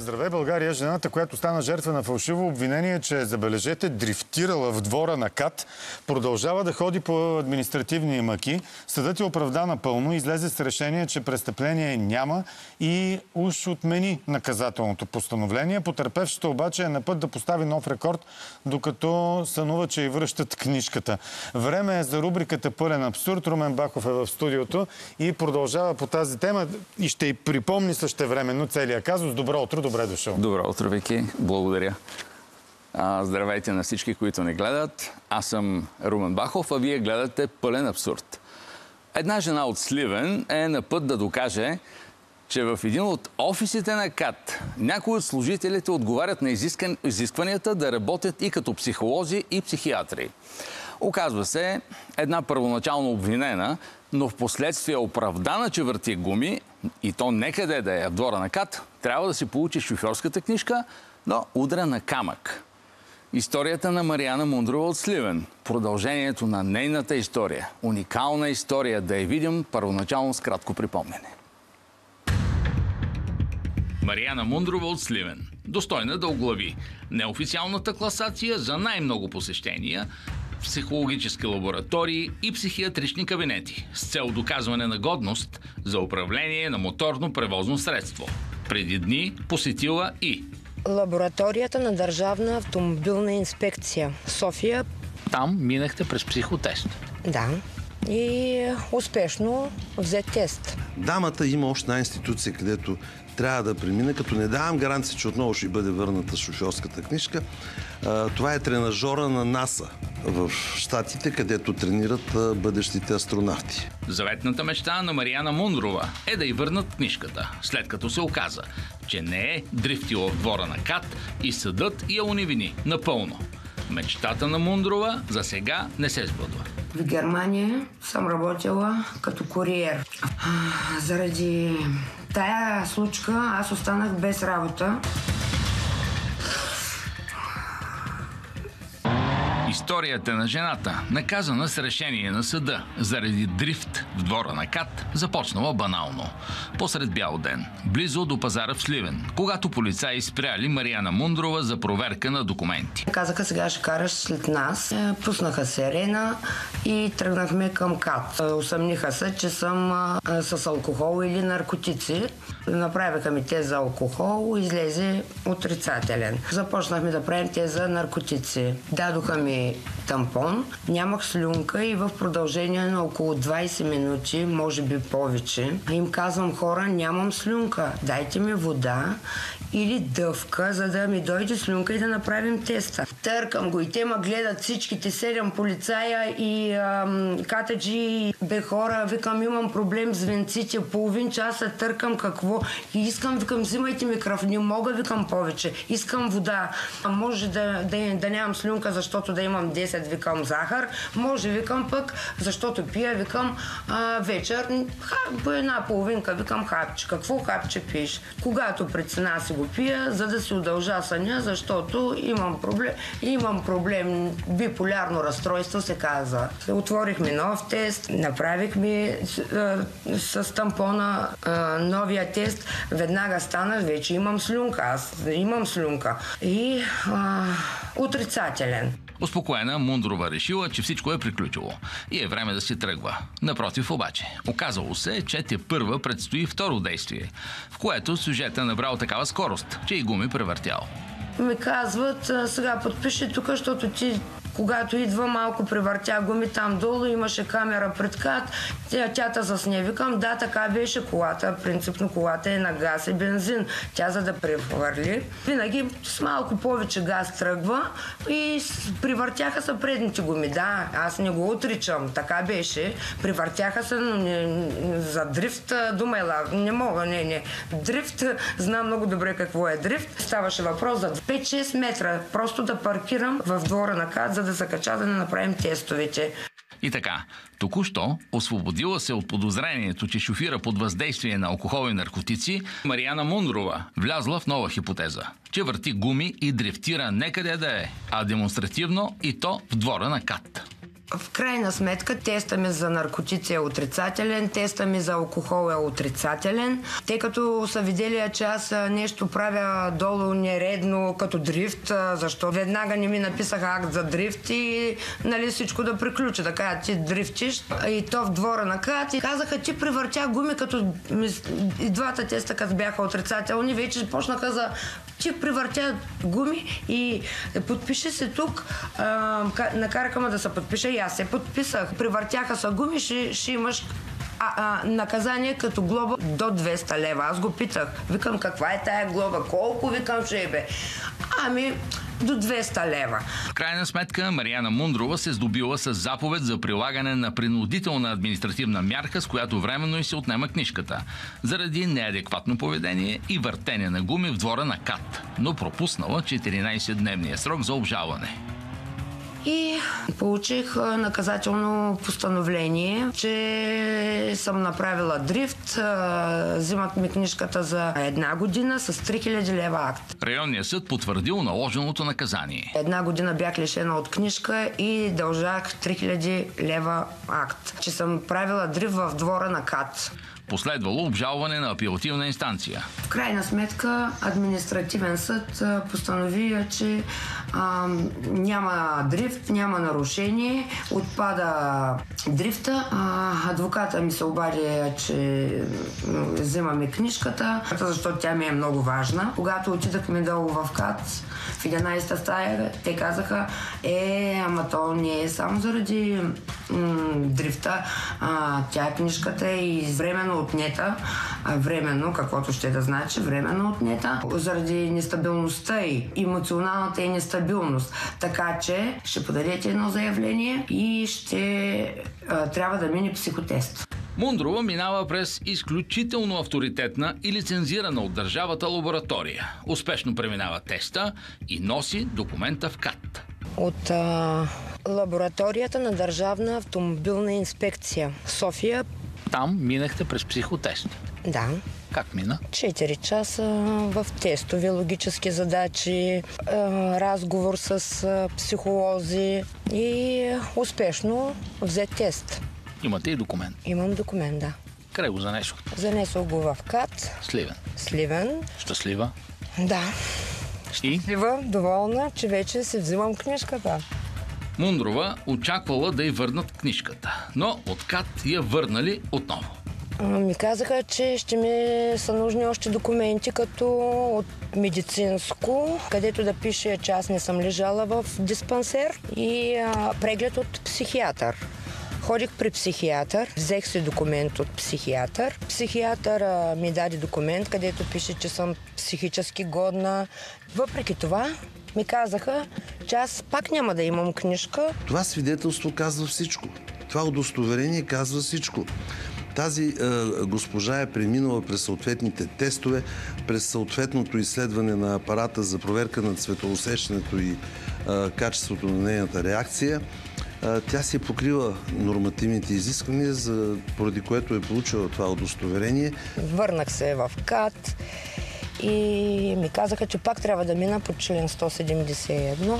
Здравей България, жената, която стана жертва на фалшиво обвинение, че, забележете, дрифтирала в двора на КАТ, продължава да ходи по административни мъки. Съдът е оправда напълно, излезе с решение, че престъпление няма и уж отмени наказателното постановление. Потерпевшата обаче е на път да постави нов рекорд, докато сънува, че и връщат книжката. Време е за рубриката Пълен абсурд. Румен Бахов е в студиото и продължава по тази тема и ще й припомни същевременно целият казус. Добро утро, добре дошъл. Добро утро, Вики. Благодаря. Здравейте на всички, които не гледат. Аз съм Румен Бахов, а вие гледате Пълен абсурд. Една жена от Сливен е на път да докаже, че в един от офисите на КАТ някои от служителите отговарят на изискванията да работят и като психолози и психиатри. Оказва се, една първоначално обвинена, но в последствие оправдана, че върти гуми, и то некъде да е в двора на КАТ, трябва да си получи шофьорската книжка, но удра на камък. Историята на Мариана Мундрова от Сливен. Продължението на нейната история. Уникална история, да я видим първоначално с кратко припомнене. Мариана Мундрова от Сливен. Достойна да оглави неофициалната класация за най-много посещения, психологически лаборатории и психиатрични кабинети с цел доказване на годност за управление на моторно превозно средство. Преди дни посетила и лабораторията на Държавна автомобилна инспекция София. Там минахте през психотест. Да. И успешно взе тест. Дамата има още една институция, където трябва да премина, като не давам гаранция, че отново ще бъде върната шофьорската книжка. Това е тренажора на НАСА в Штатите, където тренират бъдещите астронавти. Заветната мечта на Марияна Мундрова е да й върнат книжката, след като се оказа, че не е дрифтила в двора на Кат и съдът я унивини напълно. Мечтата на Мундрова за сега не се сбъдва. В Германия съм работила като куриер. Заради тая случка аз останах без работа. Историята на жената, наказана с решение на съда заради дрифт в двора на Кат, започнала банално. Посред бял ден, близо до пазара в Сливен, когато полицаи спряли Марияна Мундрова за проверка на документи. Казаха сега ще караш след нас. Е, пуснаха сирена и тръгнахме към Кат. Е, усъмниха се, че съм с алкохол или наркотици. Направиха ми те за алкохол, излезе отрицателен. Започнахме да правим те за наркотици. Дадоха ми тампон, нямах слюнка и в продължение на около 20 минути, може би повече, им казвам хора, нямам слюнка, дайте ми вода или дъвка, за да ми дойде слюнка и да направим теста. Търкам го и те ма гледат всичките седем полицая и ам, катаджи, бе хора, викам имам проблем с венците, половин часа търкам какво и искам, викам, взимайте ми кръв, не мога, викам повече, искам вода. А може да, да, да нямам слюнка, защото да имам 10, викам захар, може, викам пък, защото пия, викам а, вечер, по една половинка, викам хапче. Какво хапче пиеш? Когато пред цена си го пия, за да си удължа съня, защото имам проблем, имам проблем, биполярно разстройство се казва. Отворихме нов тест, направихме с, с тампона новия тест, веднага стана, вече имам слюнка, аз имам слюнка. И а, отрицателен. Успокоена, Мундрова решила, че всичко е приключило и е време да си тръгва. Напротив обаче, оказало се, че те първа предстои второ действие, в което сюжета набрал такава скорост, че и гуми превъртял. Ми казват, сега подпиши тук, защото ти когато идва малко превъртя гуми там долу, имаше камера пред кат, тя, тята засне. Викам, да, така беше колата. Принципно колата е на газ и бензин. Тя за да превърли, винаги с малко повече газ тръгва и привъртяха се предните гуми. Да, аз не го отричам. Така беше. Привъртяха се, но не, за дрифт думайла. Не мога, не, не. Дрифт, знам много добре какво е дрифт. Ставаше въпрос за 5-6 метра. Просто да паркирам в двора на кат, за да се кача да не направим тестовете. И така, току-що, освободила се от подозрението, че шофира под въздействие на алкохол и наркотици, Марияна Мундрова влязла в нова хипотеза, че върти гуми и дрифтира некъде да е, а демонстративно и то в двора на КАТ. В крайна сметка теста ми за наркотици е отрицателен, теста ми за алкохол е отрицателен. Тъй като са видели, че аз нещо правя долу нередно като дрифт, защо веднага не ми написаха акт за дрифт и нали, всичко да приключи. Така, ти дрифтиш и то в двора на кат и казаха, ти привъртя гуми, като и двата теста като бяха отрицателни, вече почнаха за ти привъртя гуми и подпиши се тук. А, ка- накараха ме да се подпиша и аз се подписах. Привъртяха са гуми, ще, ще имаш а, а, наказание като глоба до 200 лева. Аз го питах. Викам, каква е тая глоба? Колко викам ще е бе? Ами, до 200 лева. В крайна сметка Марияна Мундрова се здобила с заповед за прилагане на принудителна административна мярка, с която временно и се отнема книжката, заради неадекватно поведение и въртене на гуми в двора на КАТ, но пропуснала 14-дневния срок за обжалване. И получих наказателно постановление, че съм направила дрифт. Взимат ми книжката за една година с 3000 лева акт. Районният съд потвърдил наложеното наказание. Една година бях лишена от книжка и дължах 3000 лева акт. Че съм правила дрифт в двора на КАТ. Последвало обжалване на апелативна инстанция. В крайна сметка административен съд постанови, че а, няма дрифт, няма нарушение, отпада дрифта. А, адвоката ми се обади, че взимаме книжката, защото тя ми е много важна. Когато отидахме долу в КАТ, в 11-та стая, те казаха, е, ама то не е само заради м, дрифта, а, тя книжката е и временно отнета, временно, каквото ще да значи, временно отнета, заради нестабилността и емоционалната и нестабилност. Така че ще подадете едно заявление и ще а, трябва да мине психотест. Мундрова минава през изключително авторитетна и лицензирана от държавата лаборатория. Успешно преминава теста и носи документа в КАТ. От а, лабораторията на Държавна автомобилна инспекция София, Там минахте през психотест. да, Как мина? 4 часа в тестови логически задачи, а, разговор с а, психолози и успешно взе тест. Имате и документ. Имам документ, да. Къде го занесохте? Занесох го в КАТ, Сливен. Сливен. Щастлива. Да. Щастлива, доволна, че вече си взимам книжката. Мундрова очаквала да й върнат книжката, но от КАТ я върнали отново. Ми казаха, че ще ми са нужни още документи, като от медицинско, където да пише, че аз не съм лежала в диспансер и а, преглед от психиатър. Ходих при психиатър, взех си документ от психиатър. Психиатър ми даде документ, където пише, че съм психически годна. Въпреки това, ми казаха, че аз пак няма да имам книжка, Това свидетелство казва всичко. Това удостоверение казва всичко. Тази е, госпожа е преминала през съответните тестове, през съответното изследване на апарата за проверка на цветоусещането и е, качеството на нейната реакция. Тя си покрила нормативните изисквания, за, поради което е получила това удостоверение. Върнах се в КАТ и ми казаха, че пак трябва да мина по член 171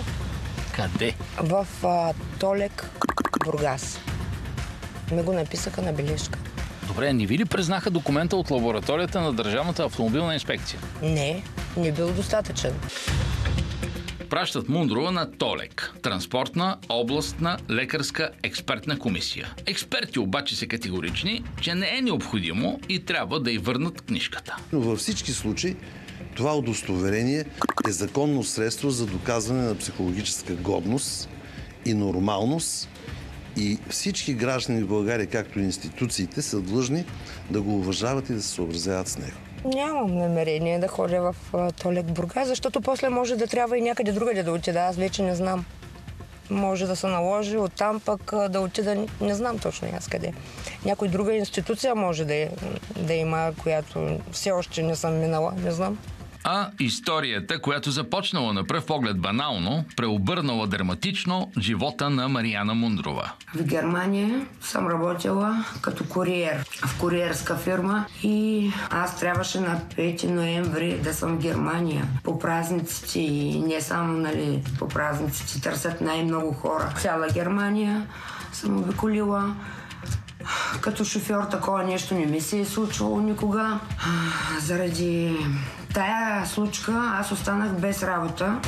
Къде? в а, Толек, Бургас. Ми го написаха на бележка. Добре, не ви ли признаха документа от лабораторията на Държавната автомобилна инспекция? Не, не бил достатъчен. Пращат Мундрова на ТОЛЕК – Транспортна, областна, лекарска експертна комисия. Експерти обаче са категорични, че не е необходимо и трябва да й върнат книжката. Но във всички случаи това удостоверение е законно средство за доказване на психологическа годност и нормалност и всички граждани в България, както и институциите, са длъжни да го уважават и да се съобразяват с него. Нямам намерение да ходя в Толек, Бургас, защото после може да трябва и някъде другаде да отида. Аз вече не знам. Може да се наложи оттам пък да отида, не знам точно аз къде. Някой друга институция може да, е- да има, която все още не съм минала, не знам. А историята, която започнала на пръв поглед банално, преобърнала драматично живота на Марияна Мундрова. В Германия съм работила като куриер в куриерска фирма и аз трябваше на 5 ноември да съм в Германия по празниците и не само нали, по празниците, търсят най-много хора. Цяла Германия съм обиколила. Като шофьор такова нещо не ми се е случвало никога. Заради тая случка аз останах без работа.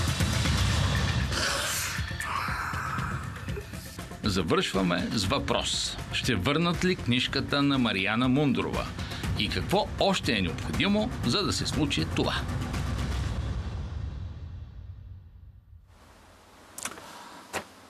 Завършваме с въпрос. Ще върнат ли книжката на Марияна Мундрова? И какво още е необходимо, за да се случи това?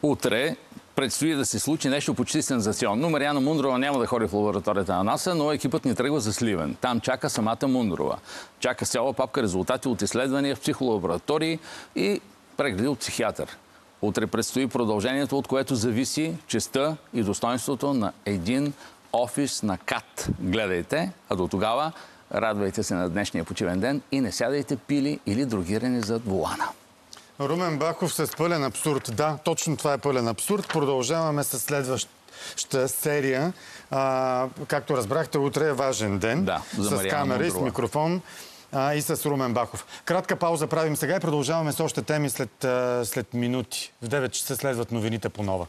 Утре предстои да се случи нещо почти сензационно. Мариана Мундрова няма да ходи в лабораторията на НАСА, но екипът ни тръгва за Сливен. Там чака самата Мундрова. Чака цяла папка резултати от изследвания в психолаборатории и прегледи от психиатър. Утре предстои продължението, от което зависи честа и достоинството на един офис на КАТ. Гледайте, а до тогава радвайте се на днешния почивен ден и не сядайте пили или другирани зад вулана. Румен Бахов с пълен абсурд. Да, точно това е пълен абсурд. Продължаваме с следващата серия. А, както разбрахте, утре е важен ден. Да, за с камера и с микрофон а, и с Румен Бахов. Кратка пауза правим сега и продължаваме с още теми след, а, след минути. В 9 часа следват новините по нова.